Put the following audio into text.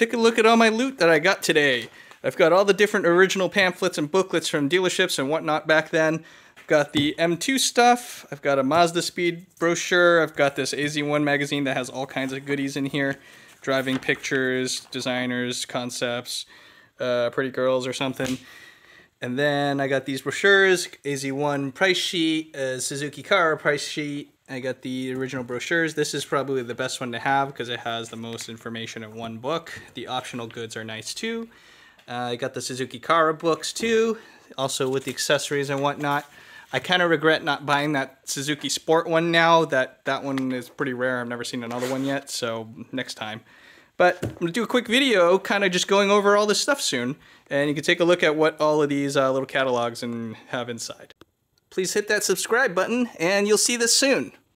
take a look at all my loot that I got today. I've got all the different original pamphlets and booklets from dealerships and whatnot back then. I've got the M2 stuff. I've got a Mazda Speed brochure. I've got this AZ1 magazine that has all kinds of goodies in here. Driving pictures, designers, concepts, uh, pretty girls or something. And then I got these brochures, AZ1 price sheet, Suzuki Cara price sheet. I got the original brochures. This is probably the best one to have because it has the most information in one book. The optional goods are nice too. Uh, I got the Suzuki Cara books too, also with the accessories and whatnot. I kind of regret not buying that Suzuki Sport one now. That that one is pretty rare. I've never seen another one yet, so next time. But I'm gonna do a quick video, kind of just going over all this stuff soon, and you can take a look at what all of these uh, little catalogs and have inside. Please hit that subscribe button, and you'll see this soon.